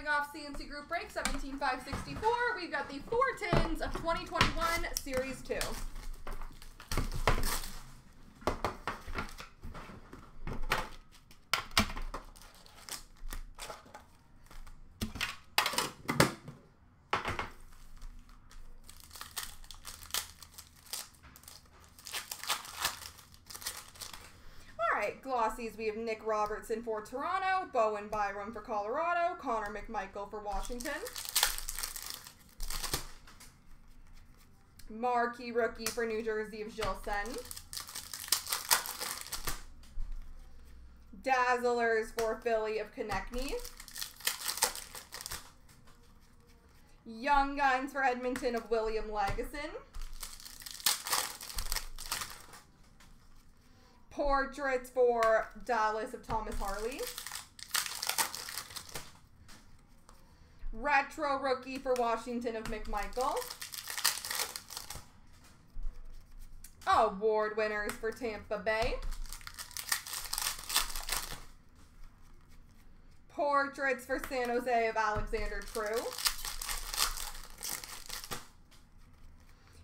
Starting off CNC Group Break 17564, we've got the four tins of 2021 Series 2. Glossies, we have Nick Robertson for Toronto, Bowen Byram for Colorado, Connor McMichael for Washington. Marquee rookie for New Jersey of Gilles Senn. Dazzlers for Philly of Konecny. Young Guns for Edmonton of William Lagesson. Portraits for Dallas of Thomas Harley. Retro rookie for Washington of McMichael. Award winners for Tampa Bay. Portraits for San Jose of Alexander True.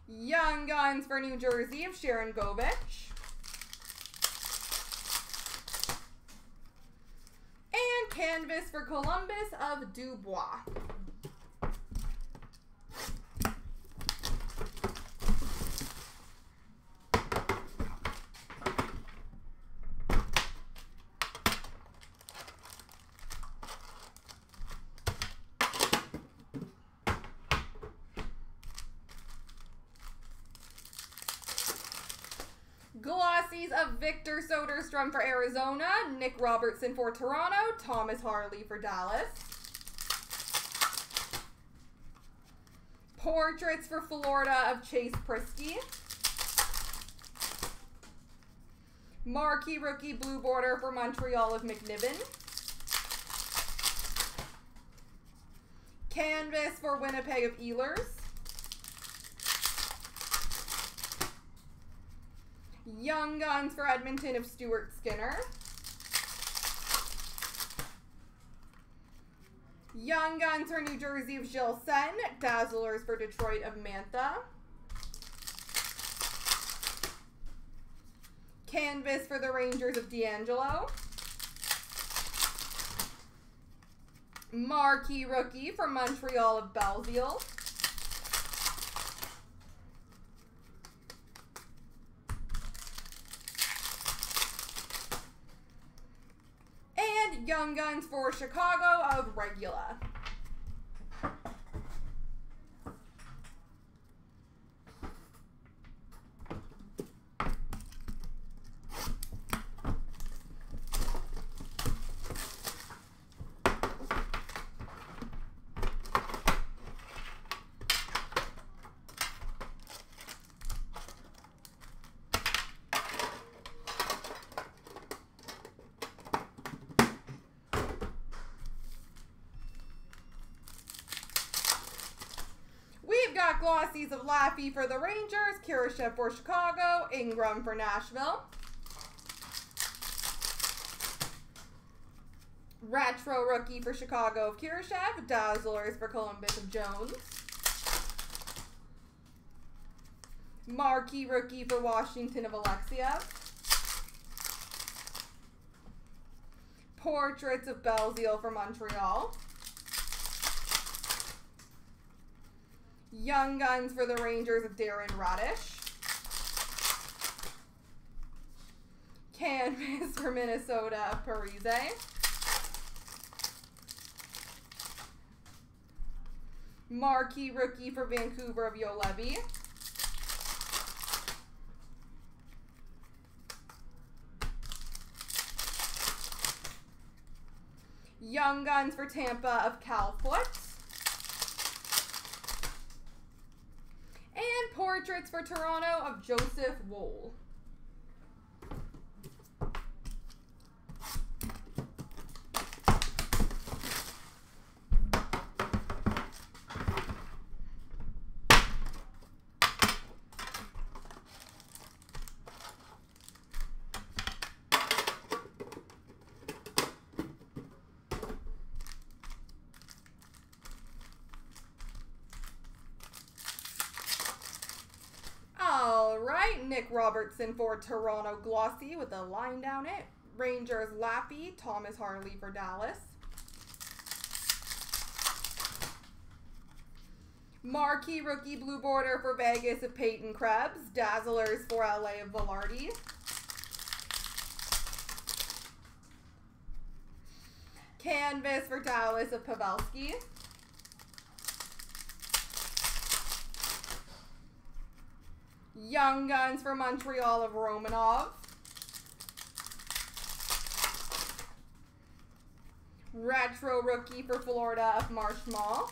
Young Guns for New Jersey of Sharangovich. Canvas for Columbus of Dubois. Glossies of Victor Soderstrom for Arizona, Nick Robertson for Toronto, Thomas Harley for Dallas. Portraits for Florida of Chase Priskie. Marquee rookie blue border for Montreal of McNiven. Canvas for Winnipeg of Ehlers. Young Guns for Edmonton of Stuart Skinner. Young Guns for New Jersey of Gilles Senn. Dazzlers for Detroit of Mantha. Canvas for the Rangers of DeAngelo. Marquee Rookie for Montreal of Belzile. Young Guns for Chicago of Regula. got glossies of Laffy for the Rangers, Kurashev for Chicago, Ingram for Nashville. Retro rookie for Chicago of Kurashev, Dazzlers for Columbus of Jones. Marquee rookie for Washington of Alexia. Portraits of Belzile for Montreal. Young Guns for the Rangers of Darren Raddysh. Canvas for Minnesota of Parise. Marquee rookie for Vancouver of Juolevi. Young Guns for Tampa of Cal Portraits for Toronto of Joseph Woll. Nick Robertson for Toronto Glossy with a line down it. Rangers Lappy, Thomas Harley for Dallas. Marquee rookie blue border for Vegas of Peyton Krebs. Dazzlers for LA of Vilardi. Canvas for Dallas of Pavelski. Young Guns for Montreal of Romanov. Retro Rookie for Florida of Marshmall.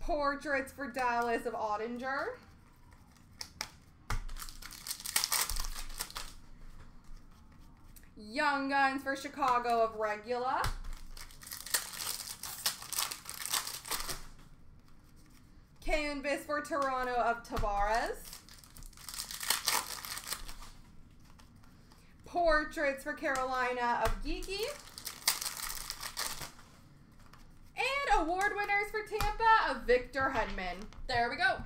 Portraits for Dallas of Oettinger. Young Guns for Chicago of Regula. Canvas for Toronto of Tavares. Portraits for Carolina of Geekie. And award winners for Tampa of Victor Hedman. There we go.